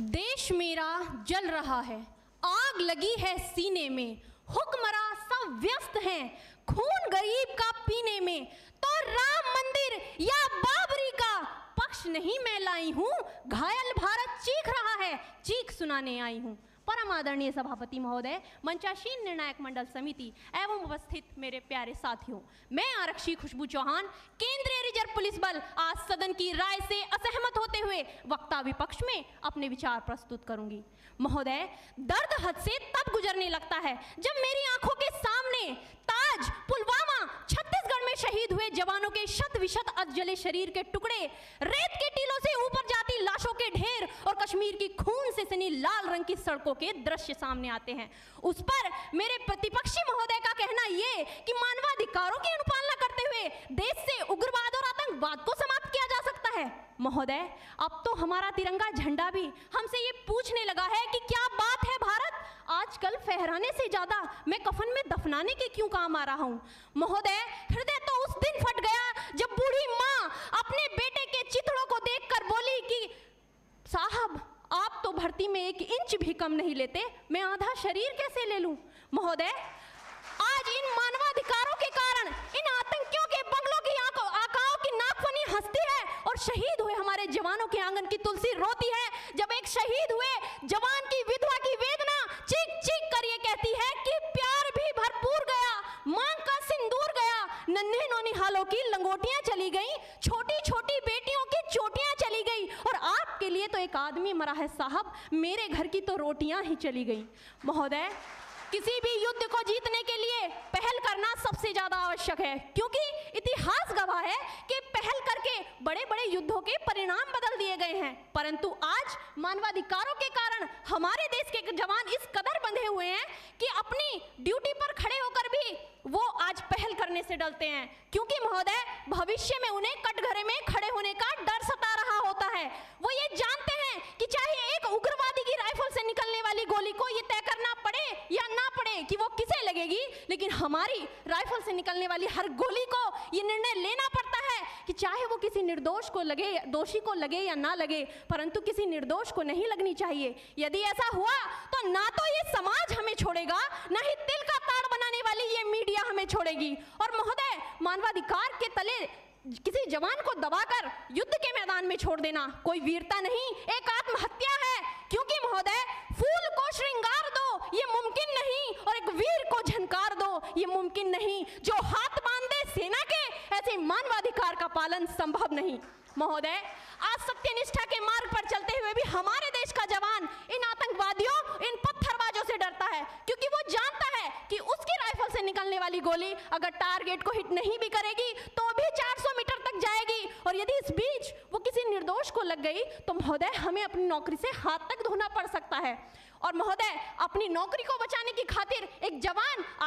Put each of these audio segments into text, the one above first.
देश मेरा जल रहा है, आग लगी है सीने में, हुक्मरा सब व्यस्त हैं, खून गरीब का पीने में तो राम मंदिर या बाबरी का पक्ष नहीं मैं लाई हूँ, घायल भारत चीख रहा है, चीख सुनाने आई हूँ। परम आदरणीय सभापति महोदय मंचाशीन निर्णायक मंडल समिति एवं उपस्थित मेरे प्यारे साथियों, मैं आरक्षी खुशबू चौहान, केंद्रीय रिज़र्व पुलिस बल आज सदन की राय से असहमत वक्ता विपक्ष में अपने विचार प्रस्तुत करूँगी। महोदय, दर्द हद से तब गुजरने लगता है जब मेरी आँखों के सामने ताज, पुलवामा छत्तीसगढ़ में शहीद हुए जवानों के शत विशत अजले शरीर के टुकड़े, रेत के टीलों से ऊपर जाती लाशों के ढेर और कश्मीर की खून से सनी लाल रंग की सड़कों के दृश्य सामने आते हैं। उस पर मेरे प्रतिपक्षी महोदय का कहना यह कि मानवाधिकारों की अनुपालना करते हुए देश से उग्रवाद और आतंकवाद को समाप्त किया जा सकता है महोदय, अब तो हमारा तिरंगा झंडा भी हमसे ये पूछने लगा है कि क्या बात है भारत? आजकल फहराने से ज़्यादा मैं कफन में दफनाने के क्यों काम आ रहा हूँ? महोदय, हृदय तो उस दिन फट गया जब बूढ़ी माँ अपने बेटे के चिथड़ों को देखकर बोली कि, साहब, आप तो भर्ती में एक इंच भी कम नहीं लेते, मैं आधा शरीर कैसे ले लूँ? महोदय, आज इन मानवाधिकारों के कारण, इन आतंकियों के बंगलों की आँखों आकाओं की नाकफनी हंसती है और शहीद जवानों के आँगन की तुलसी रोती है। जब एक शहीद हुए, जवान की विधवा की वेदना चीख चीख कर ये कहती है कि प्यार भी भरपूर गया, मांग का सिंदूर गया। नन्हे नौनिहालों की लंगोटियाँ चली गई छोटी छोटी बेटियों की चोटियाँ चली गई। और आपके लिए तो एक आदमी मरा है साहब, मेरे घर की तो रोटियाँ ही चली गई। महोदय किसी भी युद्ध को जीतने के लिए पहल करना सबसे ज़्यादा आवश्यक है, क्योंकि इतिहास गवाह है कि पहल करके बड़े बड़े युद्धों के परिणाम बदल दिए गए हैं। परंतु आज मानवाधिकारों के कारण हमारे देश के जवान इस कदर बंधे हुए हैं कि अपनी ड्यूटी पर खड़े होकर भी वो आज पहल करने से डरते हैं क्योंकि महोदय भविष्य में उन्हें कटघरे में खड़े होने का डर सता रहा होता है वो ये जानते हैं कि चाहे एक उग्रवादी की राइफल से निकलने वाली गोली को ये तय करना पड़े या ना पड़े कि वो किसे लगेगी लेकिन हमारी राइफल से निकलने वाली हर गोली को ये निर्णय लेना पड़ता है कि चाहे वो किसी निर्दोष को लगे, दोषी को लगे या ना लगे, परंतु किसी निर्दोष को नहीं लगनी चाहिए। यदि ऐसा हुआ तो ना तो ये समाज हमें छोड़ेगा, ना ही दिल का ताड़ बनाने वाली ये मीडिया हमें छोड़ेगी। और महोदय, मानवाधिकार के तले किसी जवान को दबाकर युद्ध के मैदान में छोड़ देना, कोई वीरता नहीं, एक आत्महत्या है। क्योंकि महोदय, फूल को श्रृंगार दो, ये मुमकिन नहीं, और एक वीर को दो ये मुमकिन नहीं। जो हाथ बांधे सेना के, ऐसे मानवाधिकार का पालन संभव नहीं। महोदय, आज सत्यनिष्ठा के मार्ग पर चलते हुए भी हमारे देश का जवान इन आतंकवादियों, इन पत्थरबाजों से डरता है। क्योंकि वो जानता है कि उसकी राइफल से निकलने वाली गोली अगर टारगेट को हिट नहीं भी करेगी तो भी 400 मीटर तक जाएगी। और यदि इस बीच वो किसी निर्दोष को लग गई तो महोदय, हमें अपनी नौकरी से हाथ तक धोना पड़ सकता है। और महोदय, अपनी नौकरी को बचाने की खातिर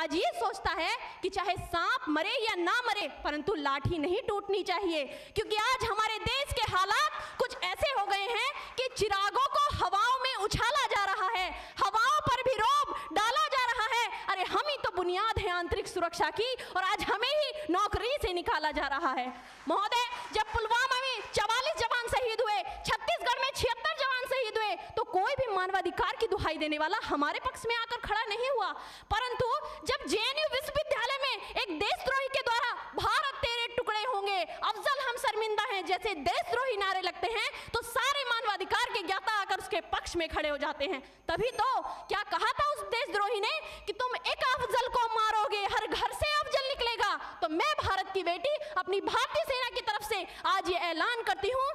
आज ये सोचता है कि चाहे सांप मरे या ना मरे, परंतु लाठी नहीं टूटनी चाहिए। क्योंकि आज हमारे देश के हालात कुछ ऐसे हो गए हैं कि चिरागों को हवाओं में उछाला जा रहा है, हवाओं पर भी रोब डाला जा रहा है। अरे, हम ही तो बुनियाद है आंतरिक सुरक्षा की, और आज हमें ही नौकरी से निकाला जा रहा है। महोदय जब पुलवामा में चवालीस जवान शहीद हुए छत्तीसगढ़ में छिहत्तर जवान शहीद हुए तो कोई भी मानवाधिकार की दुहाई देने वाला हमारे पक्ष में आकर खड़ा नहीं हुआ। परंतु जब जेएनयू विश्वविद्यालय में एक देशद्रोही के द्वारा भारत तेरे टुकड़े होंगे, अफजल हम शर्मिंदा हैं, जैसे देशद्रोही नारे लगते हैं तो सारे मानवाधिकार के ज्ञाता आकर उसके पक्ष में खड़े हो जाते हैं। तभी तो क्या कहा था उस देशद्रोही ने कि तुम एक अफजल को मारोगे, हर घर से अफजल निकलेगा? तो मैं भारत की बेटी अपनी भारतीय सेना की तरफ़ से आज ये ऐलान करती हूँ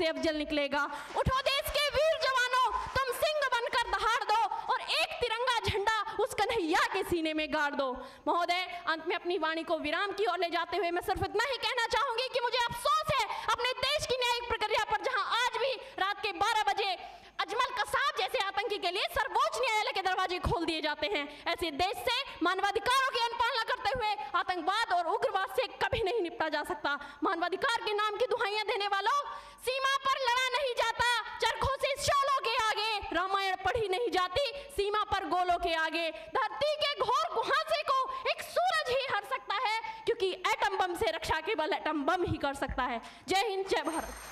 से अफजल निकलेगा। उठो देश के वीर जवानों, तुम सिंह बनकर दहाड़ दो और एक तिरंगा झंडा उस कन्हैया के सीने में गाड़ दो। महोदय, अंत में अपनी वाणी को विराम की ओर ले जाते हुए मैं सिर्फ़ इतना ही कहना चाहूँगी कि मुझे अफसोस है अपने देश की न्यायिक प्रक्रिया पर, जहाँ आज भी रात के 12 बजे अजमल कसाब जैसे आतंकी के लिए सर्वोच्च न्यायालय के दरवाजे खोल दिए जाते हैं। ऐसे देश से मानवाधिकारों की अनुपालना करते हुए आतंकवाद और उग्रवाद से कभी नहीं निपटा जा सकता। मानवाधिकार के नाम की दुहाइयाँ देने वालों, सीमा पर लड़ा नहीं जाता। चरखों से शोलों के आगे। रामायण पढ़ी नहीं जाती, सीमा पर गोलों के आगे। धरती के घोर गुहासे को एक सूरज ही हर सकता है, क्योंकि एटम बम से रक्षा केवल एटम बम ही कर सकता है। जय हिंद, जय भारत।